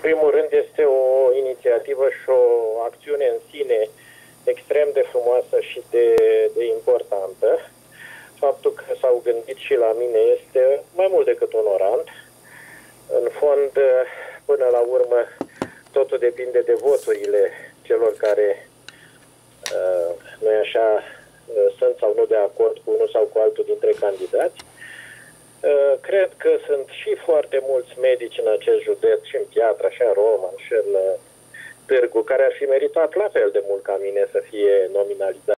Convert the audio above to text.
primul rând este o inițiativă și o acțiune în sine extrem de frumoasă și de, de importantă. Faptul că s-au gândit și la mine este mai mult decât onorant. În fond, până la urmă, totul depinde de voturile celor care, uh, nu așa, uh, sunt sau nu de acord cu unul sau cu altul dintre candidați. Uh, cred că sunt și foarte mulți medici în acest județ, și în Piatra, și în Roma, și în uh, Târgu, care ar fi meritat la fel de mult ca mine să fie nominalizat